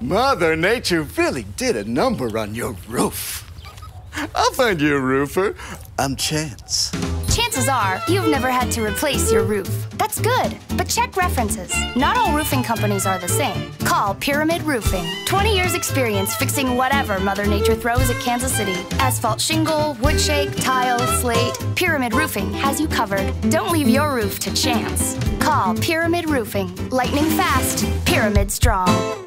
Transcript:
Mother Nature really did a number on your roof. I'll find you a roofer. I'm Chance. Chances are you've never had to replace your roof. That's good, but check references. Not all roofing companies are the same. Call Pyramid Roofing. 20 years experience fixing whatever Mother Nature throws at Kansas City. Asphalt shingle, wood shake, tile, slate. Pyramid Roofing has you covered. Don't leave your roof to chance. Call Pyramid Roofing. Lightning fast, pyramid strong.